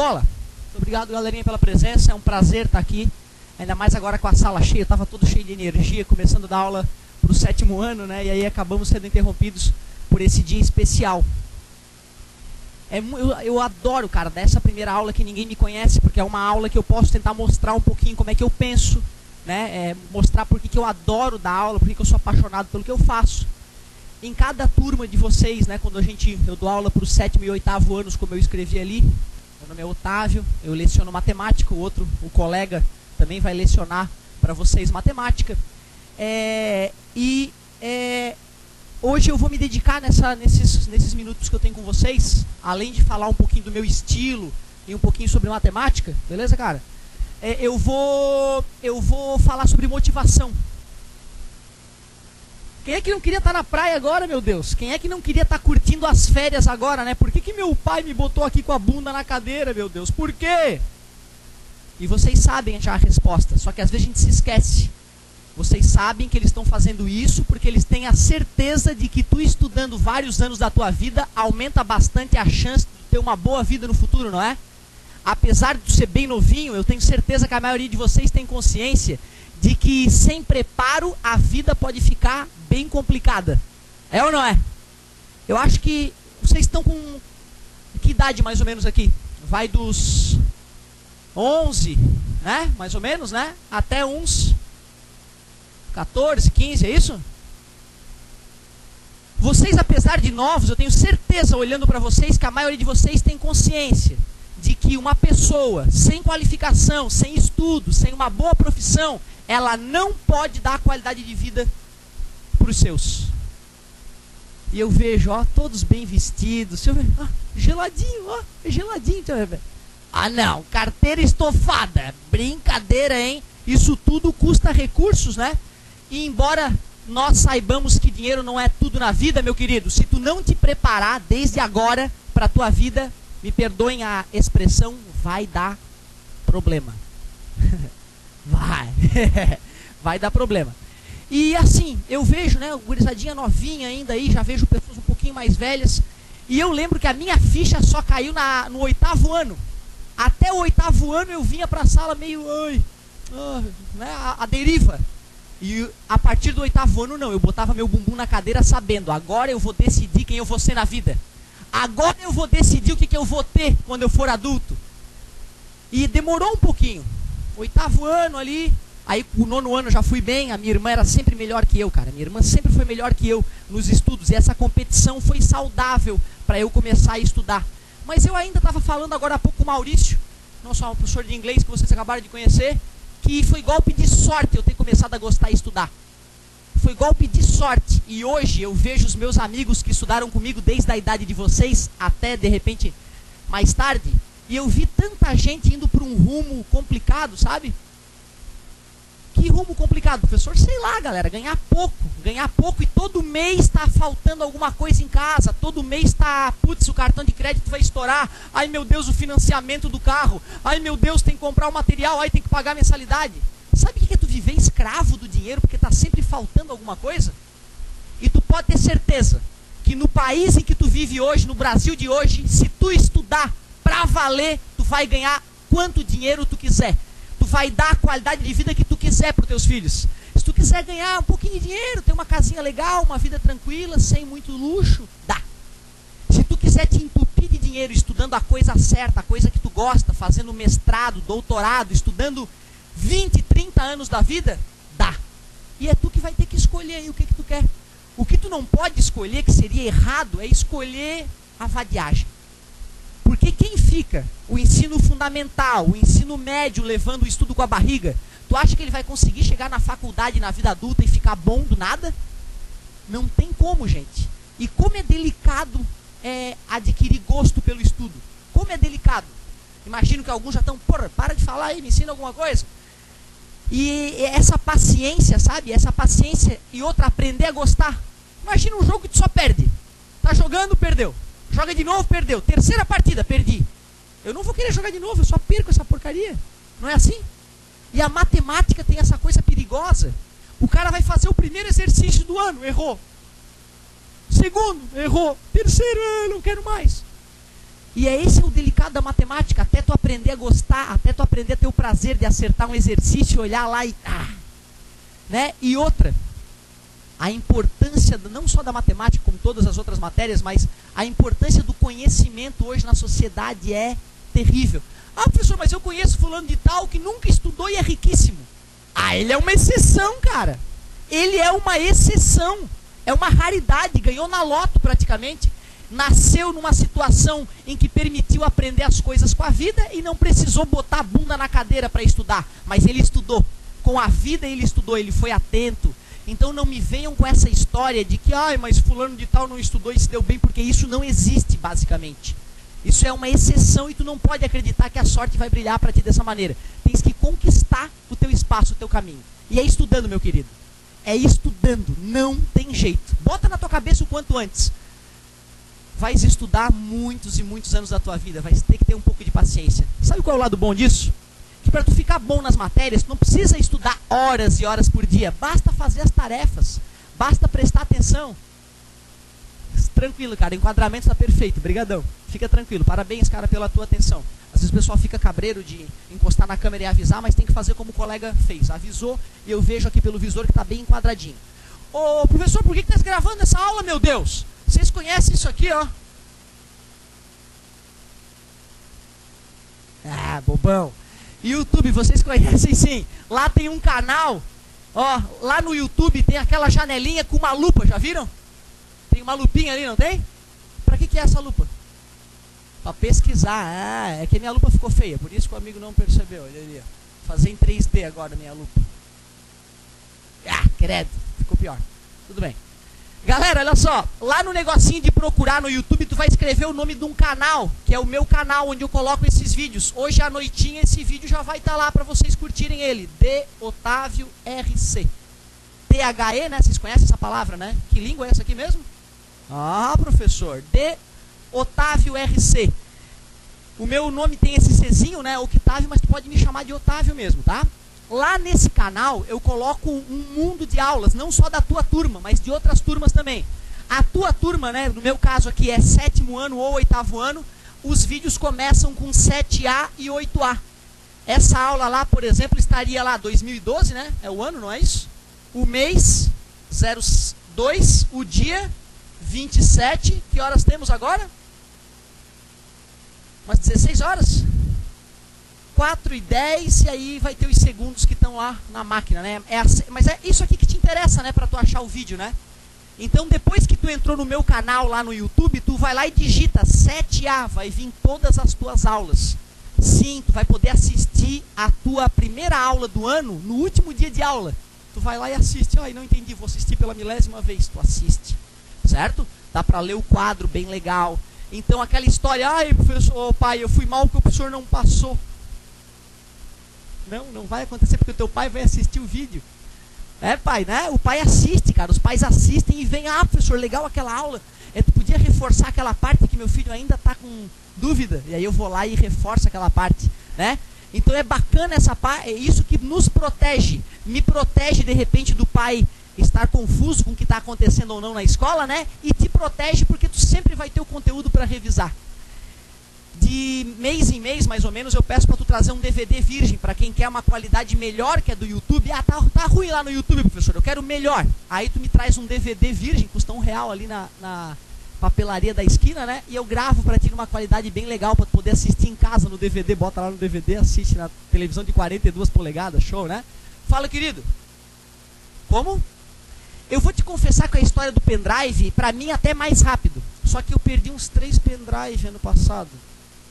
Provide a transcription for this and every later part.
bola? Muito obrigado, galerinha, pela presença. É um prazer estar aqui. Ainda mais agora com a sala cheia. Estava todo cheio de energia, começando a dar aula para o sétimo ano, né? E aí acabamos sendo interrompidos por esse dia especial. É, eu, eu adoro, cara, dessa primeira aula que ninguém me conhece, porque é uma aula que eu posso tentar mostrar um pouquinho como é que eu penso, né? É, mostrar por que eu adoro dar aula, por que eu sou apaixonado pelo que eu faço. Em cada turma de vocês, né, quando a gente eu dou aula para o sétimo e oitavo anos, como eu escrevi ali, meu nome é Otávio, eu leciono matemática, o outro, o colega, também vai lecionar para vocês matemática. É, e é, hoje eu vou me dedicar nessa, nesses, nesses minutos que eu tenho com vocês, além de falar um pouquinho do meu estilo e um pouquinho sobre matemática, beleza, cara? É, eu vou eu vou falar sobre motivação. Quem é que não queria estar na praia agora, meu Deus? Quem é que não queria estar curtindo as férias agora, né? Por que, que meu pai me botou aqui com a bunda na cadeira, meu Deus? Por quê? E vocês sabem já a resposta, só que às vezes a gente se esquece. Vocês sabem que eles estão fazendo isso porque eles têm a certeza de que tu estudando vários anos da tua vida aumenta bastante a chance de ter uma boa vida no futuro, não é? Apesar de ser bem novinho, eu tenho certeza que a maioria de vocês tem consciência de que sem preparo a vida pode ficar bem complicada. É ou não é? Eu acho que vocês estão com que idade mais ou menos aqui? Vai dos 11, né? Mais ou menos, né? Até uns 14, 15, é isso? Vocês, apesar de novos, eu tenho certeza, olhando para vocês, que a maioria de vocês tem consciência de que uma pessoa sem qualificação, sem estudo, sem uma boa profissão, ela não pode dar qualidade de vida para os seus. E eu vejo, ó, todos bem vestidos, eu ver, ó, geladinho, ó, geladinho, deixa eu ver. Ah, não, carteira estofada, brincadeira, hein? Isso tudo custa recursos, né? E embora nós saibamos que dinheiro não é tudo na vida, meu querido, se tu não te preparar desde agora para a tua vida, me perdoem a expressão, vai dar problema. vai. vai dar problema. E assim, eu vejo, né, gurizadinha novinha ainda aí, já vejo pessoas um pouquinho mais velhas, e eu lembro que a minha ficha só caiu na, no oitavo ano. Até o oitavo ano eu vinha para a sala meio, ai, ah, né, a, a deriva. E a partir do oitavo ano, não. Eu botava meu bumbum na cadeira sabendo, agora eu vou decidir quem eu vou ser na vida. Agora eu vou decidir o que, que eu vou ter quando eu for adulto. E demorou um pouquinho. Oitavo ano ali. Aí o nono ano já fui bem. A minha irmã era sempre melhor que eu, cara. Minha irmã sempre foi melhor que eu nos estudos. E essa competição foi saudável para eu começar a estudar. Mas eu ainda estava falando agora há pouco com o Maurício, nosso professor de inglês que vocês acabaram de conhecer que foi golpe de sorte eu ter começado a gostar e estudar. Foi golpe de sorte. E hoje eu vejo os meus amigos que estudaram comigo desde a idade de vocês até de repente mais tarde. E eu vi tanta gente indo para um rumo complicado, sabe? Que rumo complicado, professor? Sei lá, galera, ganhar pouco. Ganhar pouco e todo mês está faltando alguma coisa em casa. Todo mês está, putz, o cartão de crédito vai estourar. Ai meu Deus, o financiamento do carro. Ai meu Deus, tem que comprar o material. Ai tem que pagar a mensalidade. Sabe o que é tu viver escravo do dinheiro porque está sempre faltando alguma coisa? E tu pode ter certeza que no país em que tu vive hoje, no Brasil de hoje, se tu estudar valer, tu vai ganhar quanto dinheiro tu quiser tu vai dar a qualidade de vida que tu quiser para os teus filhos. Se tu quiser ganhar um pouquinho de dinheiro, ter uma casinha legal, uma vida tranquila, sem muito luxo, dá. Se tu quiser te entupir de dinheiro estudando a coisa certa, a coisa que tu gosta, fazendo mestrado, doutorado, estudando 20, 30 anos da vida, dá. E é tu que vai ter que escolher aí o que, que tu quer. O que tu não pode escolher, que seria errado, é escolher a vadiagem. Quem fica o ensino fundamental, o ensino médio levando o estudo com a barriga, tu acha que ele vai conseguir chegar na faculdade, na vida adulta e ficar bom do nada? Não tem como, gente. E como é delicado é, adquirir gosto pelo estudo. Como é delicado. Imagino que alguns já estão, porra, para de falar aí, me ensina alguma coisa. E essa paciência, sabe? Essa paciência e outra, aprender a gostar. Imagina um jogo que tu só perde. Tá jogando, perdeu. Joga de novo, perdeu. Terceira partida, perdi. Eu não vou querer jogar de novo, eu só perco essa porcaria. Não é assim? E a matemática tem essa coisa perigosa. O cara vai fazer o primeiro exercício do ano, errou. Segundo, errou. Terceiro, não quero mais. E é esse o delicado da matemática, até tu aprender a gostar, até tu aprender a ter o prazer de acertar um exercício, olhar lá e ah, né? E outra, a importância não só da matemática, como todas as outras matérias, mas a importância do conhecimento hoje na sociedade é terrível. Ah, professor, mas eu conheço fulano de tal que nunca estudou e é riquíssimo. Ah, ele é uma exceção, cara. Ele é uma exceção. É uma raridade, ganhou na loto praticamente. Nasceu numa situação em que permitiu aprender as coisas com a vida e não precisou botar a bunda na cadeira para estudar, mas ele estudou. Com a vida ele estudou, ele foi atento, então não me venham com essa história de que, ai, mas fulano de tal não estudou e se deu bem, porque isso não existe, basicamente. Isso é uma exceção e tu não pode acreditar que a sorte vai brilhar para ti dessa maneira. Tens que conquistar o teu espaço, o teu caminho. E é estudando, meu querido. É estudando, não tem jeito. Bota na tua cabeça o quanto antes. Vais estudar muitos e muitos anos da tua vida, vais ter que ter um pouco de paciência. Sabe qual é o lado bom disso? Que para tu ficar bom nas matérias, tu não precisa estudar horas e horas por dia, basta fazer as tarefas, basta prestar atenção. Tranquilo, cara, o enquadramento está perfeito, brigadão. Fica tranquilo, parabéns, cara, pela tua atenção. Às vezes o pessoal fica cabreiro de encostar na câmera e avisar, mas tem que fazer como o colega fez. Avisou e eu vejo aqui pelo visor que está bem enquadradinho. Ô, professor, por que está gravando essa aula, meu Deus? Vocês conhecem isso aqui, ó? Ah, bobão. YouTube, vocês conhecem sim. Lá tem um canal. Ó, lá no YouTube tem aquela janelinha com uma lupa, já viram? Tem uma lupinha ali, não tem? Para que, que é essa lupa? Para pesquisar. Ah, é que minha lupa ficou feia, por isso que o amigo não percebeu. Olha ali, ó. Fazer em 3D agora minha lupa. Ah, credo, ficou pior. Tudo bem. Galera, olha só, lá no negocinho de procurar no YouTube, tu vai escrever o nome de um canal, que é o meu canal onde eu coloco esses vídeos. Hoje à noitinha esse vídeo já vai estar tá lá para vocês curtirem ele. De Otávio RC. T-H-E, né? Vocês conhecem essa palavra, né? Que língua é essa aqui mesmo? Ah, professor. De Otávio RC. O meu nome tem esse Czinho, né? Octávio, mas tu pode me chamar de Otávio mesmo, tá? Lá nesse canal eu coloco um mundo de aulas, não só da tua turma, mas de outras turmas também. A tua turma, né, no meu caso aqui é sétimo ano ou oitavo ano, os vídeos começam com 7A e 8A. Essa aula lá, por exemplo, estaria lá 2012, né? É o ano, não é isso? O mês 02, o dia 27. Que horas temos agora? Umas 16 horas? 4 e 10 e aí vai ter os segundos que estão lá na máquina, né? É assim, mas é isso aqui que te interessa, né, para tu achar o vídeo, né? Então depois que tu entrou no meu canal lá no YouTube, tu vai lá e digita 7A, vai vir todas as tuas aulas. Sim, tu vai poder assistir a tua primeira aula do ano no último dia de aula. Tu vai lá e assiste. Ai, não entendi, vou assistir pela milésima vez. Tu assiste, certo? Dá para ler o quadro bem legal. Então aquela história, ai, professor, pai, eu fui mal que o professor não passou. Não, não vai acontecer porque o teu pai vai assistir o vídeo. É, pai, né? O pai assiste, cara. Os pais assistem e vem, ah, professor, legal aquela aula. É, tu podia reforçar aquela parte que meu filho ainda está com dúvida. E aí eu vou lá e reforço aquela parte, né? Então é bacana essa parte, é isso que nos protege. Me protege de repente do pai estar confuso com o que está acontecendo ou não na escola, né? E te protege porque tu sempre vai ter o conteúdo para revisar de mês em mês, mais ou menos, eu peço para tu trazer um DVD virgem para quem quer uma qualidade melhor que a do YouTube. Ah, tá, tá ruim lá no YouTube, professor, eu quero melhor. Aí tu me traz um DVD virgem, custa um real ali na, na papelaria da esquina, né? E eu gravo para ti numa qualidade bem legal para poder assistir em casa no DVD, bota lá no DVD, assiste na televisão de 42 polegadas, show, né? Fala, querido. Como? Eu vou te confessar que a história do pendrive, para mim, é até mais rápido. Só que eu perdi uns três pendrive ano passado.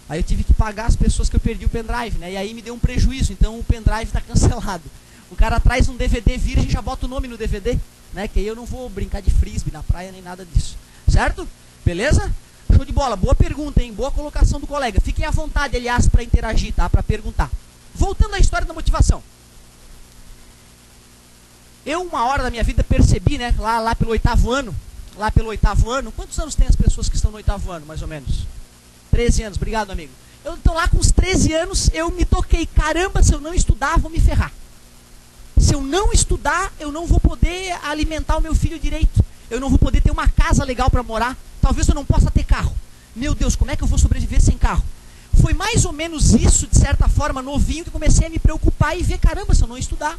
Aí eu tive que pagar as pessoas que eu perdi o pendrive, né? E aí me deu um prejuízo, então o pendrive está cancelado. O cara traz um DVD virgem já bota o nome no DVD, né? Que aí eu não vou brincar de frisbee na praia nem nada disso. Certo? Beleza? Show de bola. Boa pergunta, hein? Boa colocação do colega. Fiquem à vontade, aliás, para interagir, tá? Para perguntar. Voltando à história da motivação. Eu, uma hora da minha vida, percebi, né? Lá, lá pelo oitavo ano. Lá pelo oitavo ano. Quantos anos tem as pessoas que estão no oitavo ano, mais ou menos? 13 anos, obrigado, amigo. Eu estou lá com os 13 anos, eu me toquei, caramba, se eu não estudar, vou me ferrar. Se eu não estudar, eu não vou poder alimentar o meu filho direito. Eu não vou poder ter uma casa legal para morar. Talvez eu não possa ter carro. Meu Deus, como é que eu vou sobreviver sem carro? Foi mais ou menos isso, de certa forma, novinho, que comecei a me preocupar e ver, caramba, se eu não estudar.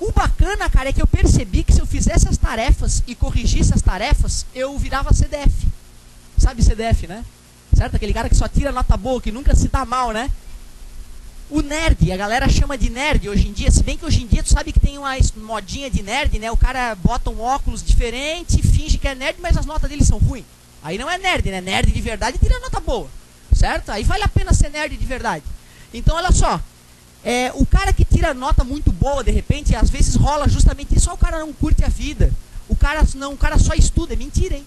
O bacana, cara, é que eu percebi que se eu fizesse as tarefas e corrigisse as tarefas, eu virava CDF. Sabe CDF, né? Certo? Aquele cara que só tira nota boa, que nunca se dá mal, né? O nerd, a galera chama de nerd hoje em dia, se bem que hoje em dia tu sabe que tem uma modinha de nerd, né? O cara bota um óculos diferente, finge que é nerd, mas as notas dele são ruins. Aí não é nerd, né? Nerd de verdade tira nota boa, certo? Aí vale a pena ser nerd de verdade. Então olha só, é, o cara que tira nota muito boa de repente, às vezes rola justamente isso, só o cara não curte a vida. O cara não, o cara só estuda, é mentira, hein?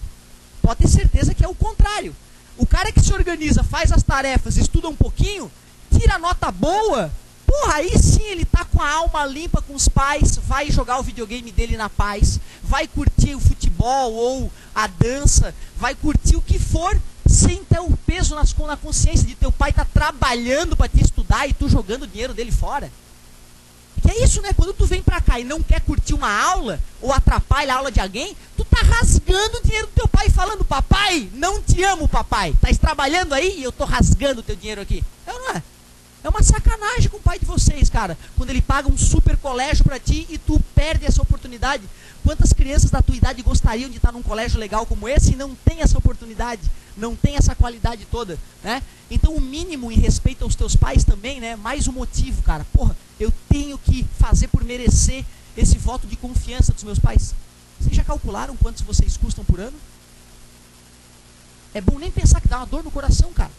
Pode ter certeza que é o contrário. O cara que se organiza, faz as tarefas, estuda um pouquinho, tira nota boa, porra, aí sim ele tá com a alma limpa com os pais, vai jogar o videogame dele na paz, vai curtir o futebol ou a dança, vai curtir o que for, sem ter o peso nas, na consciência de teu pai tá trabalhando para te estudar e tu jogando o dinheiro dele fora. Que é isso, né? Quando tu vem pra cá e não quer curtir uma aula, ou atrapalha a aula de alguém, tu tá rasgando o dinheiro do teu pai falando, papai, não te amo, papai. Tá trabalhando aí e eu tô rasgando o teu dinheiro aqui. É ou não é? É uma sacanagem com o pai de vocês, cara. Quando ele paga um super colégio para ti e tu perde essa oportunidade. Quantas crianças da tua idade gostariam de estar num colégio legal como esse e não tem essa oportunidade, não tem essa qualidade toda, né? Então o mínimo em respeito aos teus pais também, né? Mais um motivo, cara. Porra, eu tenho que fazer por merecer esse voto de confiança dos meus pais. Vocês já calcularam quantos vocês custam por ano? É bom nem pensar que dá uma dor no coração, cara.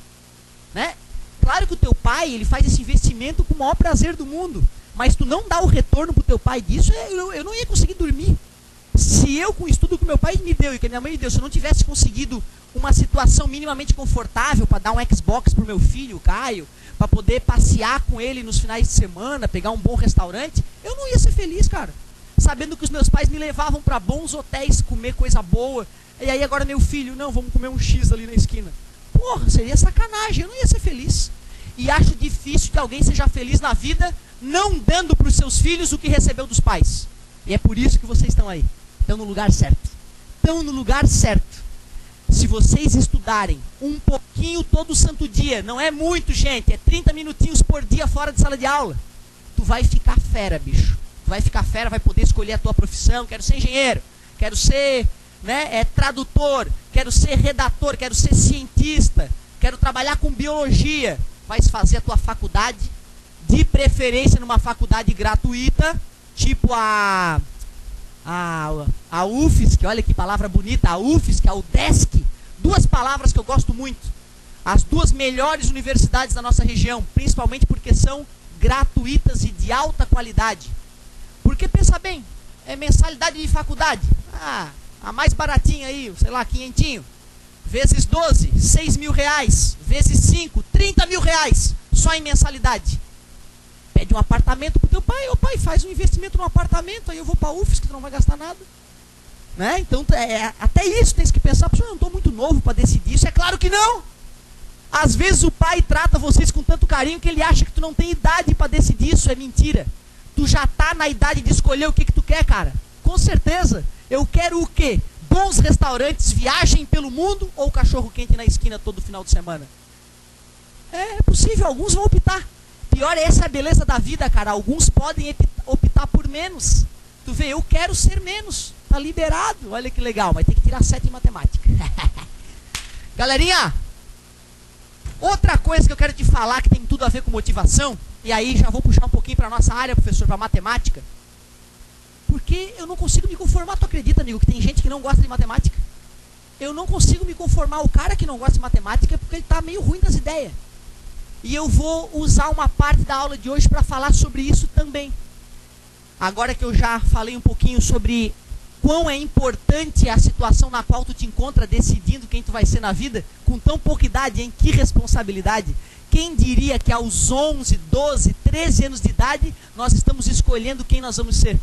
Né? Claro que o teu pai, ele faz esse investimento com o maior prazer do mundo. Mas tu não dá o retorno pro teu pai disso, é, eu, eu não ia conseguir dormir. Se eu, com o estudo que meu pai me deu e que minha mãe me deu, se eu não tivesse conseguido uma situação minimamente confortável para dar um Xbox pro meu filho, o Caio, para poder passear com ele nos finais de semana, pegar um bom restaurante, eu não ia ser feliz, cara. Sabendo que os meus pais me levavam para bons hotéis comer coisa boa. E aí agora meu filho, não, vamos comer um X ali na esquina. Porra, seria sacanagem, eu não ia ser feliz. E acho difícil que alguém seja feliz na vida não dando para os seus filhos o que recebeu dos pais. E é por isso que vocês estão aí. Estão no lugar certo. Estão no lugar certo. Se vocês estudarem um pouquinho todo santo dia, não é muito, gente, é 30 minutinhos por dia fora de sala de aula, tu vai ficar fera, bicho. Tu vai ficar fera, vai poder escolher a tua profissão. Quero ser engenheiro, quero ser né, é, tradutor, quero ser redator, quero ser cientista, quero trabalhar com biologia. Vais fazer a tua faculdade, de preferência numa faculdade gratuita, tipo a a, a UFSC, olha que palavra bonita, a UFSC, a UDESC, duas palavras que eu gosto muito. As duas melhores universidades da nossa região, principalmente porque são gratuitas e de alta qualidade. Porque pensa bem, é mensalidade de faculdade. Ah, a mais baratinha aí, sei lá, quinhentinho. Vezes 12, 6 mil reais. Vezes 5, 30 mil reais. Só em mensalidade. Pede um apartamento pro teu pai. Ô pai, faz um investimento num apartamento. Aí eu vou pra UFS, que tu não vai gastar nada. Né? Então, é, até isso tem que pensar. Eu não estou muito novo para decidir isso. É claro que não. Às vezes o pai trata vocês com tanto carinho que ele acha que tu não tem idade para decidir isso. É mentira. Tu já tá na idade de escolher o que, que tu quer, cara. Com certeza. Eu quero o quê? Bons restaurantes, viagem pelo mundo ou cachorro quente na esquina todo final de semana? É, é possível, alguns vão optar. Pior é essa a beleza da vida, cara. Alguns podem optar por menos. Tu vê, eu quero ser menos. Tá liberado. Olha que legal, mas tem que tirar sete em matemática. Galerinha, outra coisa que eu quero te falar que tem tudo a ver com motivação, e aí já vou puxar um pouquinho para nossa área, professor, para matemática. Porque eu não consigo me conformar, tu acredita, amigo, que tem gente que não gosta de matemática? Eu não consigo me conformar o cara que não gosta de matemática porque ele está meio ruim das ideias. E eu vou usar uma parte da aula de hoje para falar sobre isso também. Agora que eu já falei um pouquinho sobre quão é importante a situação na qual tu te encontra decidindo quem tu vai ser na vida, com tão pouca idade, em que responsabilidade. Quem diria que aos 11, 12, 13 anos de idade nós estamos escolhendo quem nós vamos ser?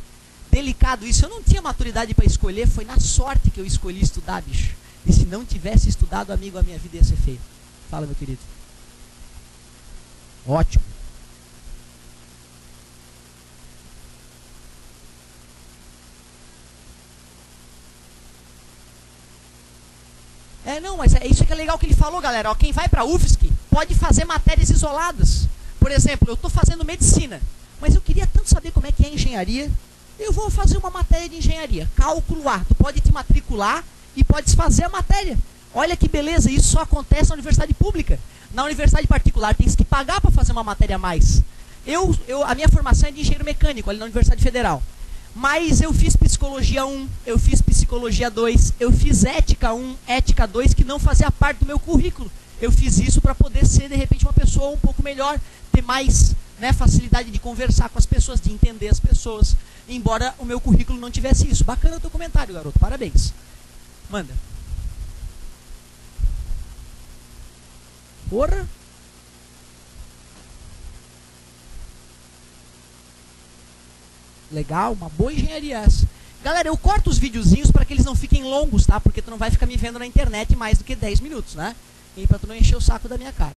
delicado isso. Eu não tinha maturidade para escolher, foi na sorte que eu escolhi estudar, bicho. E se não tivesse estudado, amigo, a minha vida ia ser feia. Fala, meu querido. Ótimo. É, não, mas é isso que é legal que ele falou, galera. Ó, quem vai para a UFSC pode fazer matérias isoladas. Por exemplo, eu estou fazendo medicina, mas eu queria tanto saber como é que é engenharia. Eu vou fazer uma matéria de engenharia, cálculo A. Tu pode te matricular e pode fazer a matéria. Olha que beleza, isso só acontece na universidade pública. Na universidade particular, tem que pagar para fazer uma matéria a mais. Eu, eu, a minha formação é de engenheiro mecânico, ali na Universidade Federal. Mas eu fiz psicologia 1, eu fiz psicologia 2, eu fiz ética 1, ética 2, que não fazia parte do meu currículo. Eu fiz isso para poder ser, de repente, uma pessoa um pouco melhor, ter mais né, facilidade de conversar com as pessoas, de entender as pessoas. Embora o meu currículo não tivesse isso. Bacana o teu comentário, garoto. Parabéns. Manda. Porra. Legal, uma boa engenharia essa. Galera, eu corto os videozinhos para que eles não fiquem longos, tá? Porque tu não vai ficar me vendo na internet mais do que 10 minutos, né? E para tu não encher o saco da minha cara.